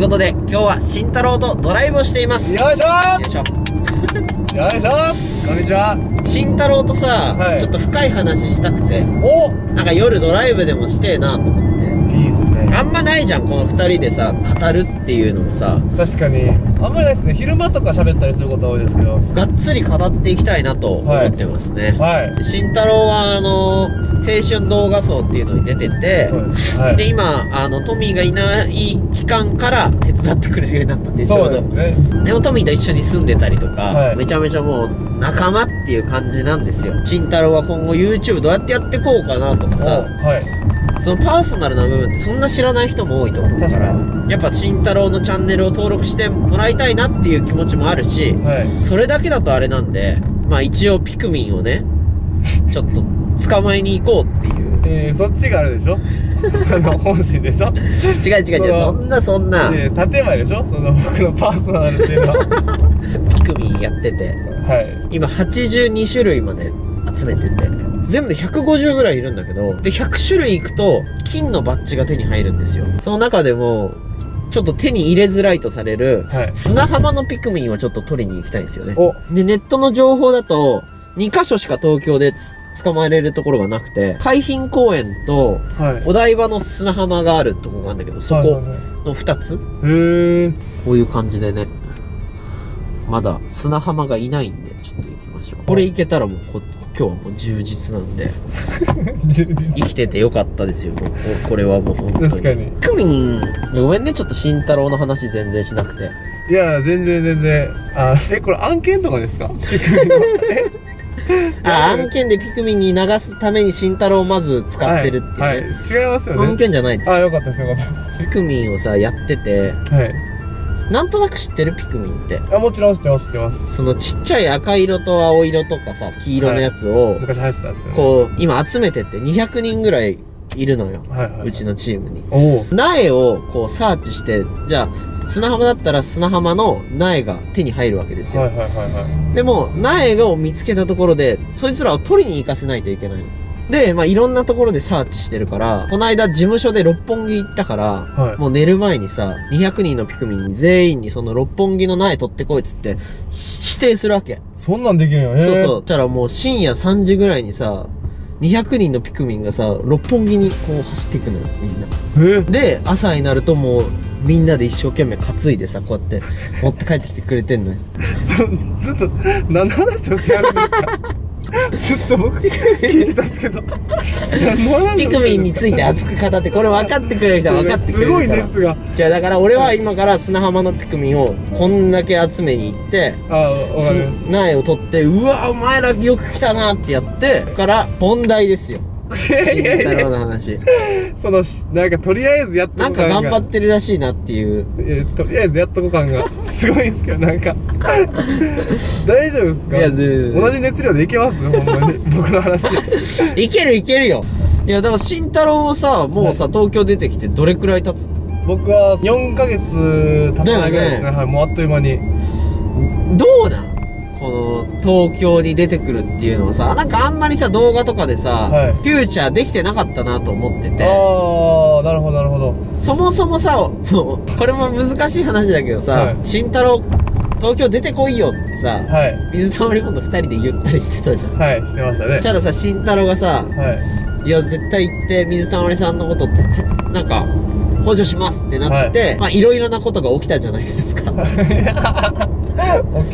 いうことで今日は慎太郎とドライブをしています。よよいしょいしょ。よいしょこんにちは。慎太郎とさ、はい。ちょっと深い話したくて。お。なんか夜ドライブでもしてえなと思ってあんまないじゃんこの二人でさ語るっていうのもさ。確かに。あんまりないですね。昼間とか喋ったりすることは多いですけど。がっつり語っていきたいなと思ってますね、はい。慎太郎はあの青春動画層っていうのに出ててそうです。はい。で今あのトミーがいない期間から手伝ってくれるようになったんでちょそううどですね。でもトミーと一緒に住んでたりとか、はい。めちゃめちゃもう仲間っていう感じなんですよ。慎太郎は今後 YouTube どうやってやってこうかなとかおさはいそのパーソナルな部分ってそんな知らない人も多いと思うから。やっぱ慎太郎のチャンネルを登録してもらいたいなっていう気持ちもあるしはい。それだけだとあれなんでまあ一応ピクミンをねちょっと捕まえに行こうっていう。えー、そっちがあるでしょ？あの本心でしょ？違う違う違う。そんなそんな。えー、建前でしょ？その僕のパーソナルっていうのは。ピクミンやってて。はい。今82種類まで集めてて全部で150ぐらいいるんだけどで100種類いくと金のバッジが手に入るんですよ。その中でもちょっと手に入れづらいとされるはい。砂浜のピクミンをちょっと取りに行きたいんですよね。お。でネットの情報だと2カ所しか東京でつ捕まえれるところがなくて海浜公園とはい。お台場の砂浜があるところがあるんだけどそこの2つ。へえ。こういう感じでね。まだ砂浜がいないんでちょっと行きましょう。これ行けたらもうこ今日はもう充実なんで。充 実生きててよかったですよ。もうここれはもう本当に。確かに。クミンごめんねちょっと慎太郎の話全然しなくて。いや全然全然。あえこれ案件とかですか？あ案件でピクミンに流すために慎太郎をまず使ってるっていう。ね、はい、はい、違いますよ案ね件じゃないです。あよかったですよかったです。ピクミンをさやってて。はいなんとなく知ってるピクミンって。あもちろん知ってます知ってます。そのちっちゃい赤色と青色とかさ黄色のやつを、昔流行ってたんですよね。こう今集めてて200人ぐらいいるのよ。はいはい。うちのチームに。おお。苗をこうサーチしてじゃあ砂浜だったら砂浜の苗が手に入るわけですよ、はいはいはいはい。でも苗を見つけたところでそいつらを取りに行かせないといけないので、まあ、いろんなところでサーチしてるからこの間事務所で六本木行ったから、はいもう寝る前にさ200人のピクミンに全員にその六本木の苗取ってこいっつってし指定するわけそんなんできるよねそうそう。たらもう深夜3時ぐらいにさ、200人のピクミンがさ、六本木にこう走っていくのよ、みんな。えー、で、朝になるともう、みんなで一生懸命担いでさ、こうやって持って帰ってきてくれてんのよ。ずっと何の話をしてやるんですか？ずっと僕聞いてたんですけど ピクミンについて熱く語って、これ分かってくれる人は分かってくれすごるから。い熱がじゃあだから俺は今から砂浜のピクミンをこんだけ集めに行って、苗を取って、うわ、お前らよく来たなってやって、から本題ですよ。慎太郎の話。そのなんかとりあえずやっとなんか頑張ってるらしいなっていう。えーとりあえずやっとこ感が。すごいんですけどなんか。大丈夫ですか？いや同じ熱量でいけます？ほんまに。僕の話。いけるいけるよ。いやだから慎太郎さもうさ、東京出てきてどれくらい経つ？の僕は4ヶ月経たないぐらいですね。だよはいもうあっという間に。どうなん？この東京に出てくるっていうのはさなんかあんまりさ動画とかでさ、はい。フューチャーできてなかったなと思ってて。ああなるほどなるほど。そもそもさもうこれも難しい話だけどさ、はい。慎太郎東京出てこいよってさ、はい。水溜りボンド2人で言ったりしてたじゃん。はいしてましたね。そしたらさ慎太郎がさはい。いや絶対行って水溜りさんのこと絶対なんか補助しますってなって、まあいろいろなことが起きたじゃないですか。起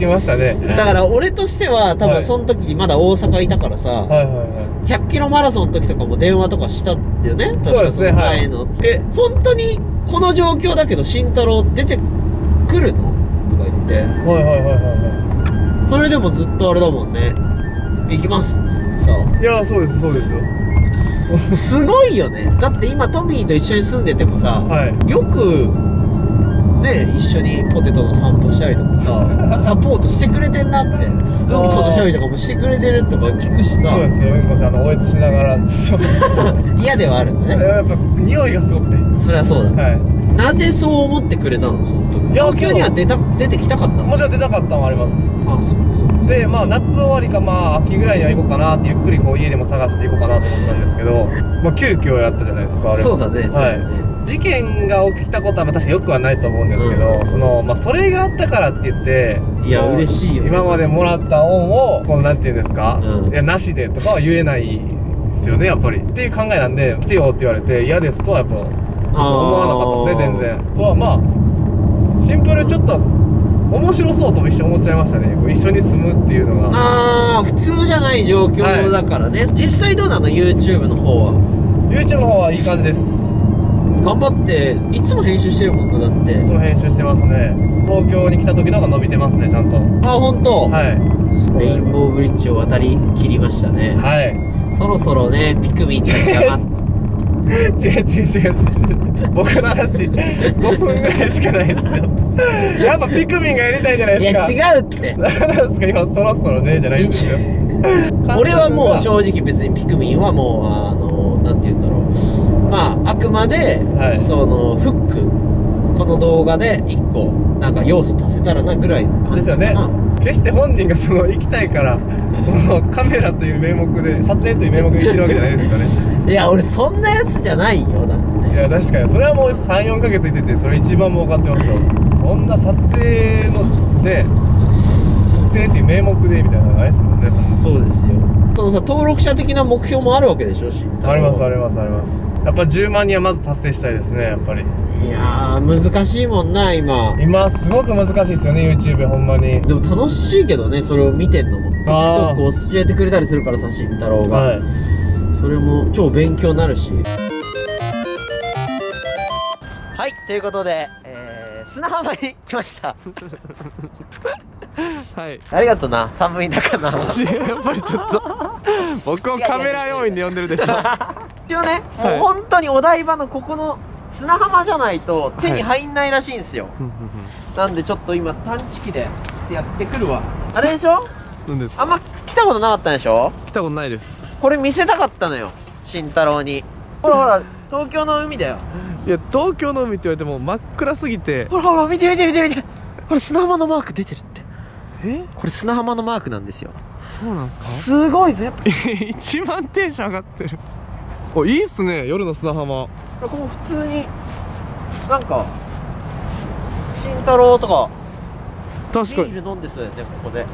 きましたね。だから俺としては多はい。分その時まだ大阪いたからさ、はいはいは100キロマラソンの時とかも電話とかしたんだよね。確かの前の、え本当にこの状況だけど慎太郎出てくるの？とか言って。いはいはいはいはい。はそれでもずっとあれだもんね。行きます。っつってさいいやそうですそうですよすごいよね。だって今トミーと一緒に住んでてもさ、はい。よくね一緒にポテトの散歩したりとかさ サポートしてくれてんなって。うんこの処理とかもしてくれてるとか聞くしさ。そうですようんこさんあの応援しながら。嫌ではあるんだね。やっぱ匂いがすごくて。それはそうだ。はい。なぜそう思ってくれたの？その時。いや東京には出た出てきたかったの？もちろん出たかったのもあります。あそうそうでまあ夏終わりかまあ秋ぐらいには行こうかなってゆっくりこう家でも探していこうかなと思ったんですけどまあ急遽やったじゃないですかあれはそうだねはい。事件が起きたことはまあ確かによくはないと思うんですけど、うん。そのまあそれがあったからって言っていや嬉しいよね。今までもらった恩をこのなんていうんですか、うん。いやなしでとかは言えないですよねやっぱり。っていう考えなんで来てよって言われて嫌ですとはやっぱ思わなかったですね全然。とはまあシンプルちょっと面白そうとも一瞬思っちゃいましたね。こう一緒に住むっていうのがああ普通じゃない状況だからね、実際どうなの？YouTube の方は。YouTube の方はいい感じです。頑張っていつも編集してるもんなだって。いつも編集してますね。東京に来た時の方が伸びてますねちゃんと。あ本当、はい。レインボーブリッジを渡り切りましたね。はい。そろそろねピクミンたちが待っ違う違う違う違う。僕の話5分ぐらいしかないんですよ。やっぱピクミンがやりたいじゃないいですか。や違うって。何ですか？今そろそろねじゃないんですよ。俺はもう正直別にピクミンはもうあのなんて言うんだろう。まああくまで、はい。そのフック。この動画で1個なんか要素足せたらなぐらいの感ですよね決して本人がその行きたいからそのカメラという名目で撮影という名目で行ってるわけじゃないですよね。いや俺そんなやつじゃないよだって。いや確かに。それはもう34ヶ月いててそれ一番儲かってますよ。そんな撮影のね撮影っていう名目でみたいなのないですもんね。そうですよ。そのさ登録者的な目標もあるわけでしょ慎太郎ありますありますありますやっぱ10万人はまず達成したいですねやっぱり。いやー難しいもんな今。今すごく難しいですよね YouTube ほんまに。でも楽しいけどねそれを見てんのも。TikTok 教えてくれたりするからさ慎太郎が、はい。それも超勉強になるし。はいということで、えー、砂浜に来ました。はい。ありがとうな寒い中なやっぱりちょっと僕をカメラ要員で呼んでるでしょ。一 応ね。もはい。う本当にお台場のここの砂浜じゃないと手に入んないらしいんですよ、なんでちょっと今探知機でやってくるわ。あれでしょ？あんま来たことなかったでしょ？来たことないです。これ見せたかったのよ慎太郎に。ほらほら東京の海だよ。いや東京の海って言われても真っ暗すぎて。ほらほら見て見て見て見て。これ砂浜のマーク出てるって。え？これ砂浜のマークなんですよ。そうなんですすごいぜか 一番テンション上がってるおいいっすね夜の砂浜。ここ普通になんか慎太郎とか確かに。ビール飲んですよねここで。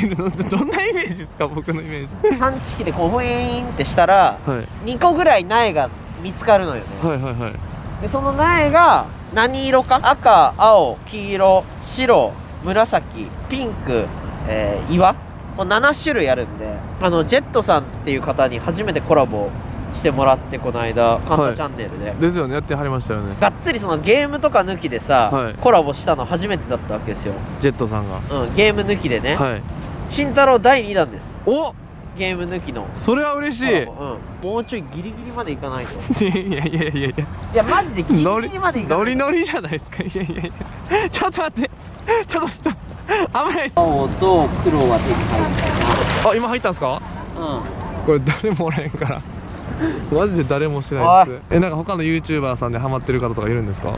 ビール飲んでどんなイメージですか僕のイメージ。探知機でこうフイーンってしたらはい。2個ぐらい苗が見つかるのよね。はいはいはい。でその苗が何色か？赤青黄色白紫ピンク、えー岩？この7種類あるんであのジェットさんっていう方に初めてコラボしてもらってこの間カンタチャンネルで、ですよねやってはりましたよね。がっつりそのゲームとか抜きでさ、はい。コラボしたの初めてだったわけですよ、ジェットさんが。うん、ゲーム抜きでね、はい。慎太郎第2弾です。お！ゲーム抜きの。それは嬉しい。うん、もうちょいギリギリまでいかないと。いやいやいやいやいや。マジでギリギリまでいかない。ノリノリじゃないですかいやいや。いやちょっと待って。ちょっとスト危ないっす。青と黒は手に入るあ今入ったんすか？うん。これ誰もおらへんから マジで誰もしてないです。えなんか他の YouTuber さんでハマってる方とかいるんですか？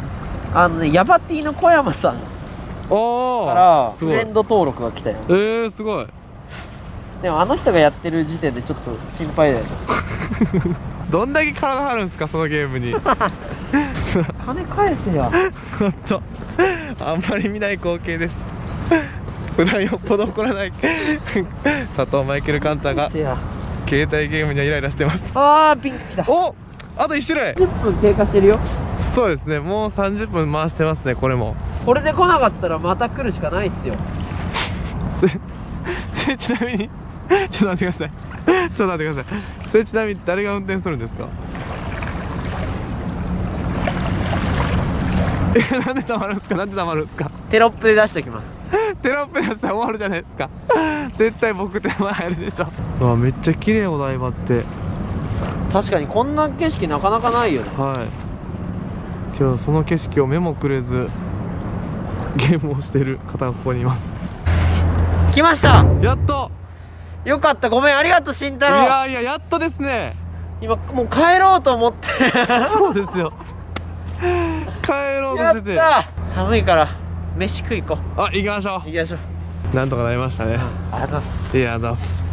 あのねヤバティの小山さん。おからフレンド登録が来たよ。えー、すごい。でもあの人がやってる時点でちょっと心配だよね。どんだけ体張るんですかそのゲームに。金返せやほんと。あんまり見ない光景です。普段よっぽど怒らない。佐藤マイケル・カンタが携帯ゲームにはイライラしてます。あーピンク来た。おあと1種類。10分経過してるよ。そうですね。もう30分回してますねこれも。これで来なかったらまた来るしかないっすよ。それちなみにちょっと待ってください。ちょっと待ってください。それちなみに誰が運転するんですか？え なんで黙るんですかなんで黙るんですか。テロップで出しておきます。テロップ出したら終わるじゃないですか。絶対僕って名前入るでしょ。うわめっちゃ綺麗お台場って。確かにこんな景色なかなかないよね。はい。今日その景色を目もくれずゲームをしてる方がここにいます。来ました。やっと。よかった。ごめんありがとう慎い太郎。やいややっとですね。今もう帰ろうと思って。そうですよ帰ろうとしてて。た寒いから飯食い行こあ行きましょう。行きましょう。うなんとかなりましたね。ありがとうございます。いやだっす